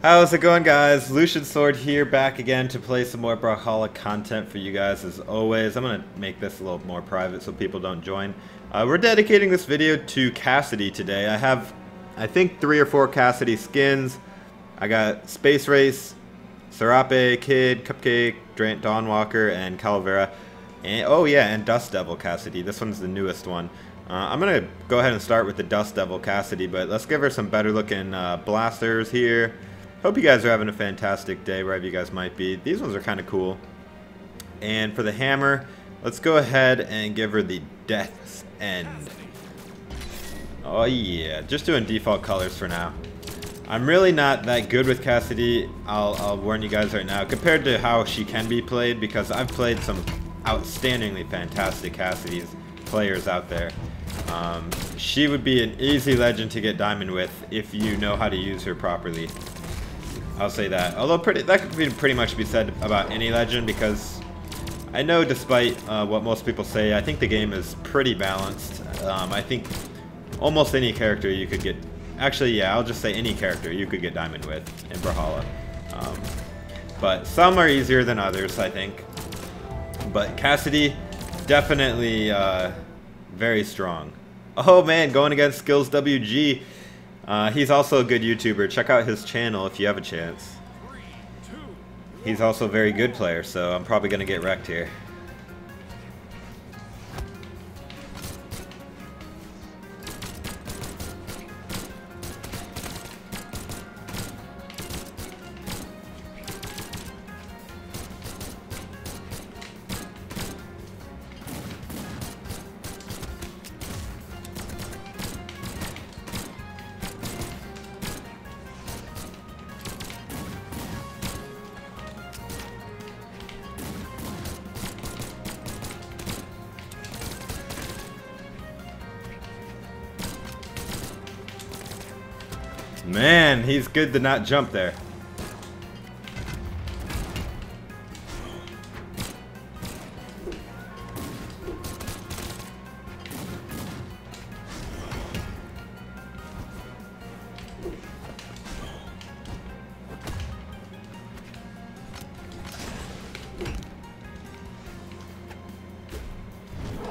How's it going guys? Lucian Sword here back again to play some more Brawlhalla content for you guys as always. I'm going to make this a little more private so people don't join. Uh, we're dedicating this video to Cassidy today. I have, I think, three or four Cassidy skins. I got Space Race, Serape, Kid, Cupcake, Dawnwalker, and Calavera. And, oh yeah, and Dust Devil Cassidy. This one's the newest one. Uh, I'm going to go ahead and start with the Dust Devil Cassidy, but let's give her some better looking uh, blasters here. Hope you guys are having a fantastic day wherever you guys might be. These ones are kind of cool. And for the hammer, let's go ahead and give her the Death's End. Oh yeah, just doing default colors for now. I'm really not that good with Cassidy, I'll, I'll warn you guys right now, compared to how she can be played, because I've played some outstandingly fantastic Cassidy's players out there. Um, she would be an easy legend to get diamond with if you know how to use her properly. I'll say that. Although pretty, that could be pretty much be said about any legend because I know despite uh, what most people say, I think the game is pretty balanced. Um, I think almost any character you could get... Actually, yeah, I'll just say any character you could get Diamond with in Brawlhalla. Um, but some are easier than others, I think. But Cassidy, definitely uh, very strong. Oh man, going against Skills WG. Uh, he's also a good YouTuber. Check out his channel if you have a chance. He's also a very good player, so I'm probably going to get wrecked here. Man, he's good to not jump there.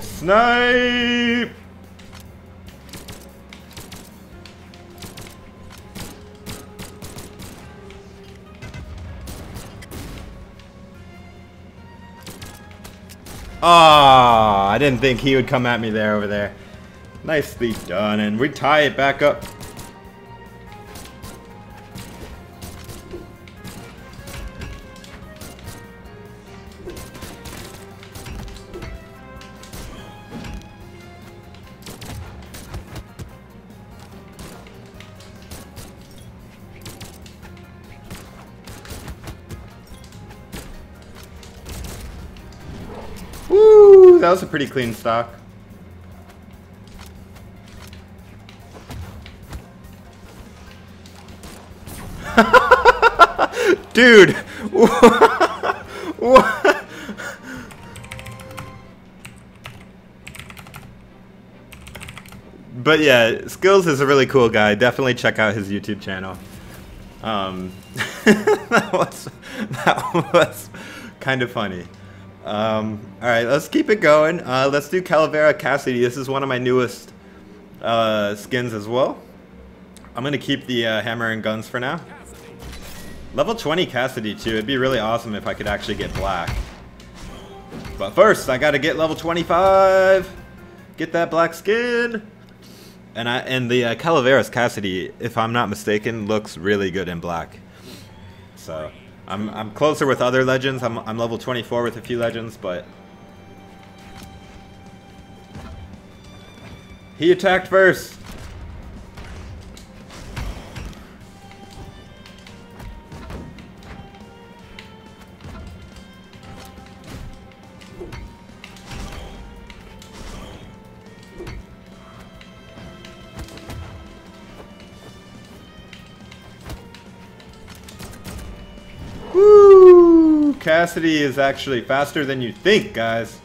Snipe! Ah, oh, I didn't think he would come at me there over there. Nicely done, and we tie it back up. That was a pretty clean stock. Dude! But yeah, Skills is a really cool guy. Definitely check out his YouTube channel. Um, that was that was kind of funny. Um, Alright, let's keep it going. Uh, let's do Calavera Cassidy. This is one of my newest uh, skins as well. I'm going to keep the uh, hammer and guns for now. Level 20 Cassidy too. It'd be really awesome if I could actually get black. But first, I gotta get level 25. Get that black skin. And I and the uh, Calaveras Cassidy, if I'm not mistaken, looks really good in black. So I'm, I'm closer with other legends. I'm, I'm level 24 with a few legends, but... He attacked first! Cassidy is actually faster than you think, guys.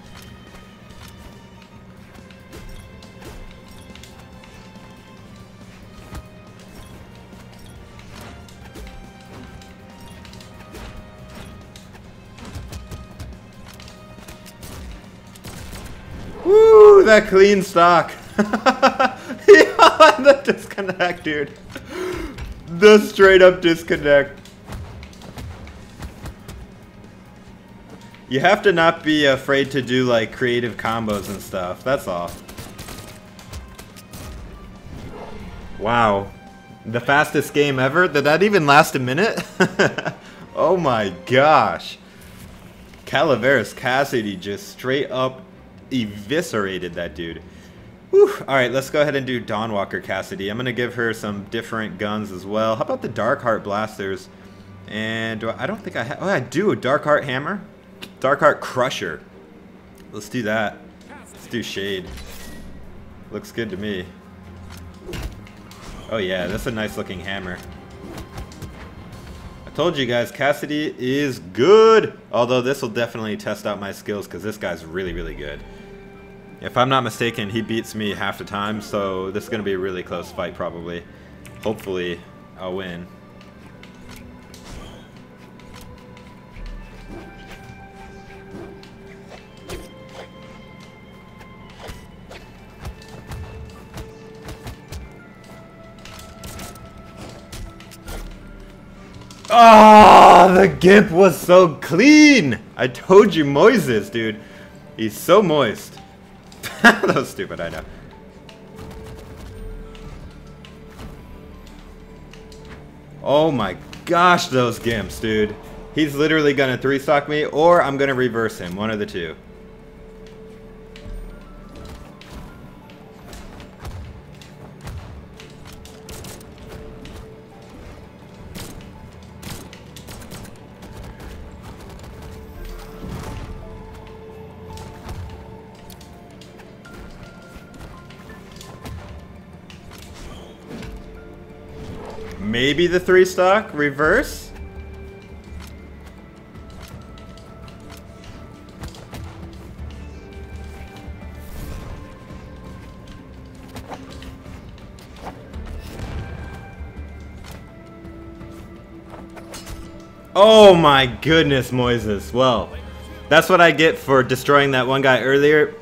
That clean stock. yeah, the disconnect, dude. The straight up disconnect. You have to not be afraid to do like creative combos and stuff. That's all. Wow. The fastest game ever? Did that even last a minute? oh my gosh. Calaveras Cassidy just straight up eviscerated that dude. Whew. Alright, let's go ahead and do Dawnwalker Cassidy. I'm going to give her some different guns as well. How about the Dark Darkheart Blasters? And do I, I don't think I have... Oh, I do. Dark Darkheart Hammer. Darkheart Crusher. Let's do that. Let's do Shade. Looks good to me. Oh yeah, that's a nice looking hammer. I told you guys, Cassidy is good! Although this will definitely test out my skills because this guy's really, really good. If I'm not mistaken, he beats me half the time, so this is going to be a really close fight probably. Hopefully, I'll win. Ah, oh, the gimp was so clean. I told you, Moises, dude. He's so moist. that was stupid, I know. Oh my gosh, those gimps, dude. He's literally gonna three-stock me, or I'm gonna reverse him. One of the two. Maybe the three stock reverse. Oh my goodness, Moises. Well, that's what I get for destroying that one guy earlier.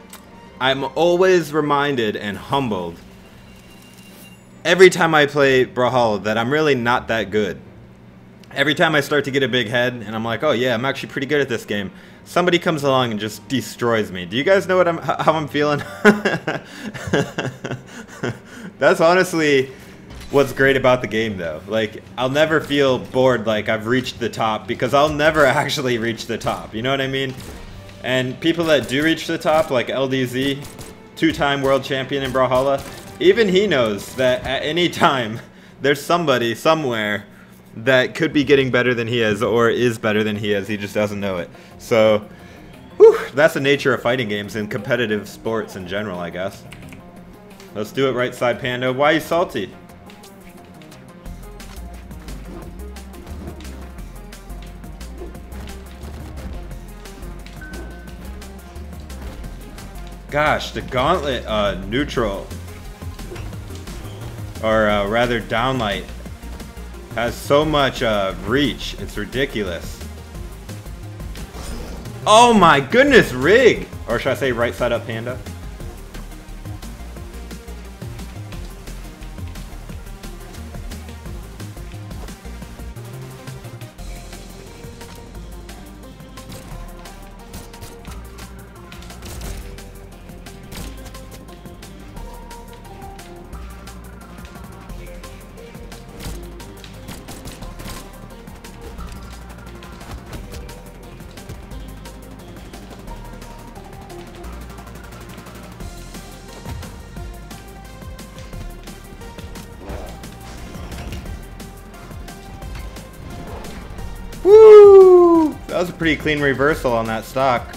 I'm always reminded and humbled every time I play Brawlhalla that I'm really not that good. Every time I start to get a big head and I'm like, oh yeah, I'm actually pretty good at this game, somebody comes along and just destroys me. Do you guys know what I'm how I'm feeling? That's honestly what's great about the game though. Like I'll never feel bored like I've reached the top because I'll never actually reach the top. You know what I mean? And people that do reach the top like LDZ, two-time world champion in Brawlhalla, even he knows that at any time, there's somebody somewhere that could be getting better than he is or is better than he is. He just doesn't know it. So, whew, that's the nature of fighting games and competitive sports in general, I guess. Let's do it right side, Panda. Why you salty? Gosh, the gauntlet uh, neutral or uh, rather downlight, has so much uh, reach. It's ridiculous. Oh my goodness, rig! Or should I say right side up panda? Was a pretty clean reversal on that stock.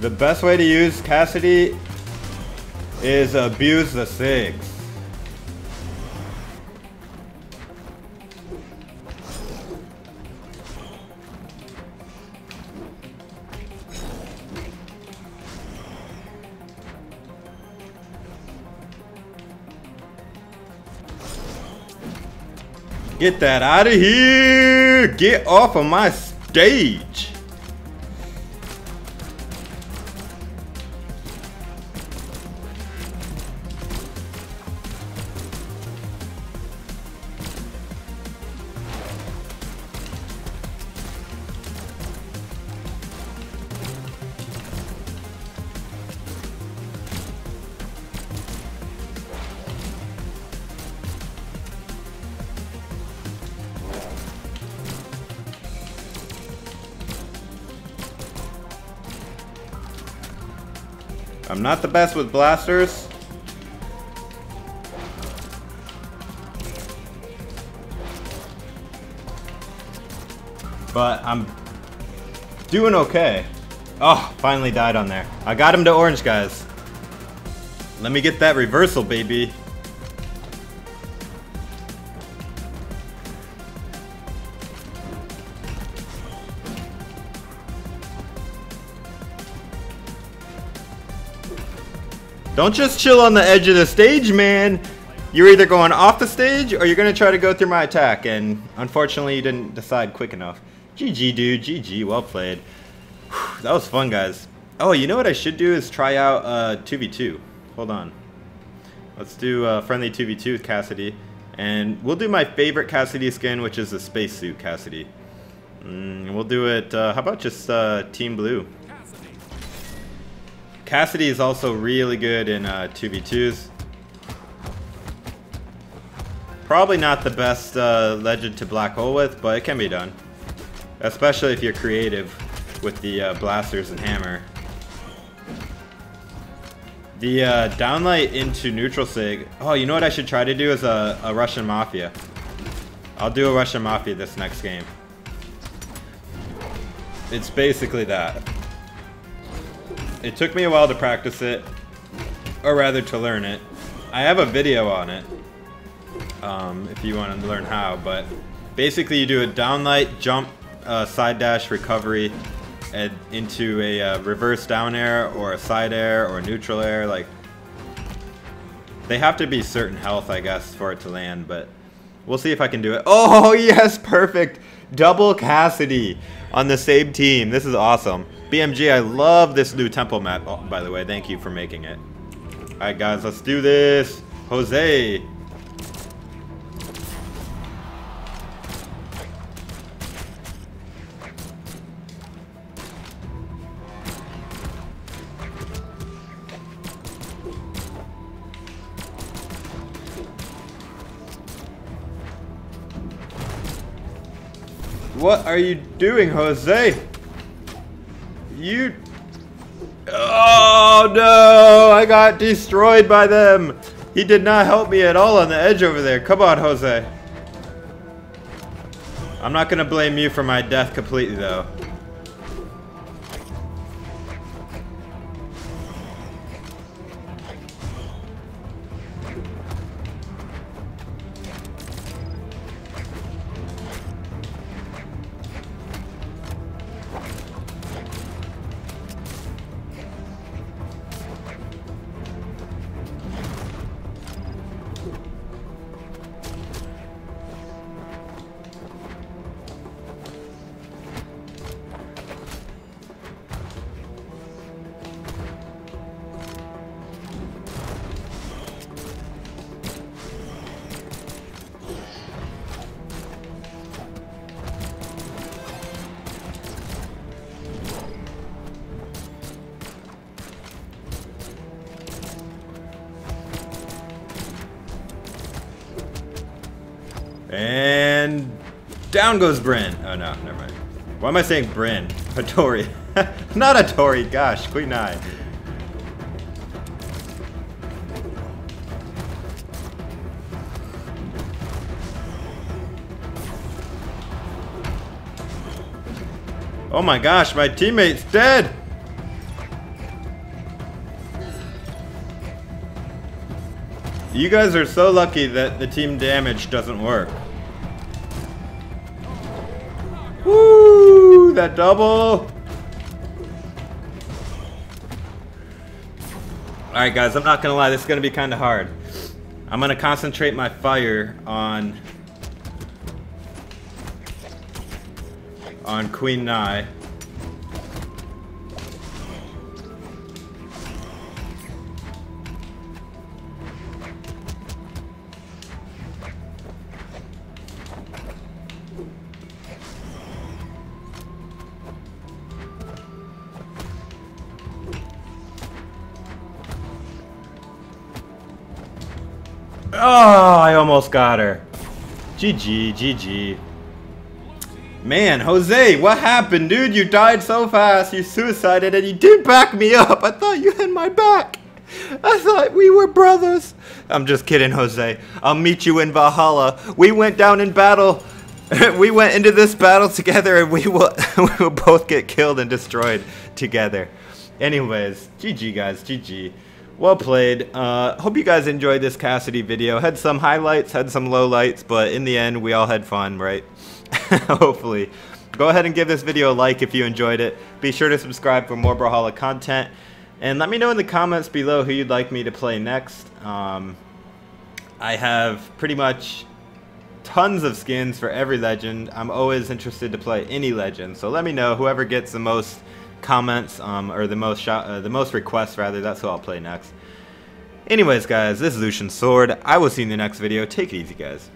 The best way to use Cassidy is abuse the SIGs. Get that out of here! Get off of my stage! I'm not the best with blasters. But I'm doing okay. Oh, finally died on there. I got him to orange, guys. Let me get that reversal, baby. Don't just chill on the edge of the stage, man. You're either going off the stage or you're going to try to go through my attack. And unfortunately, you didn't decide quick enough. GG, dude. GG. Well played. Whew, that was fun, guys. Oh, you know what I should do is try out uh, 2v2. Hold on. Let's do uh, friendly 2v2 with Cassidy. And we'll do my favorite Cassidy skin, which is the spacesuit Cassidy. Mm, we'll do it, uh, how about just uh, Team Blue? Cassidy is also really good in uh, 2v2s. Probably not the best uh, legend to black hole with, but it can be done. Especially if you're creative with the uh, blasters and hammer. The uh, downlight into neutral sig. Oh, you know what I should try to do is a, a Russian Mafia. I'll do a Russian Mafia this next game. It's basically that. It took me a while to practice it, or rather to learn it. I have a video on it, um, if you want to learn how, but basically you do a downlight, jump, uh, side dash, recovery, and into a uh, reverse down air, or a side air, or neutral air, like... They have to be certain health, I guess, for it to land, but we'll see if I can do it. Oh, yes, perfect! Double Cassidy on the same team. This is awesome. BMG, I love this new temple map, oh, by the way. Thank you for making it. Alright, guys, let's do this. Jose. What are you doing, Jose? You... Oh no! I got destroyed by them! He did not help me at all on the edge over there. Come on, Jose. I'm not gonna blame you for my death completely, though. Down goes Bryn. Oh no, never mind. Why am I saying Bryn? Hattori. Not Hattori, gosh, Queen Nai. Oh my gosh, my teammate's dead! You guys are so lucky that the team damage doesn't work. That double! Alright guys, I'm not gonna lie, this is gonna be kinda hard. I'm gonna concentrate my fire on on Queen Nai. Oh, I almost got her. GG, GG. Man, Jose, what happened, dude? You died so fast, you suicided, and you did back me up. I thought you had my back. I thought we were brothers. I'm just kidding, Jose. I'll meet you in Valhalla. We went down in battle. we went into this battle together, and we will, we will both get killed and destroyed together. Anyways, GG, guys. GG. Well played. Uh, hope you guys enjoyed this Cassidy video. Had some highlights, had some lowlights, but in the end, we all had fun, right? Hopefully. Go ahead and give this video a like if you enjoyed it. Be sure to subscribe for more Brawlhalla content. And let me know in the comments below who you'd like me to play next. Um, I have pretty much tons of skins for every legend. I'm always interested to play any legend. So let me know whoever gets the most comments um, or the most shot, uh, the most requests rather. That's who I'll play next. Anyways, guys, this is Lucian Sword. I will see you in the next video. Take it easy, guys.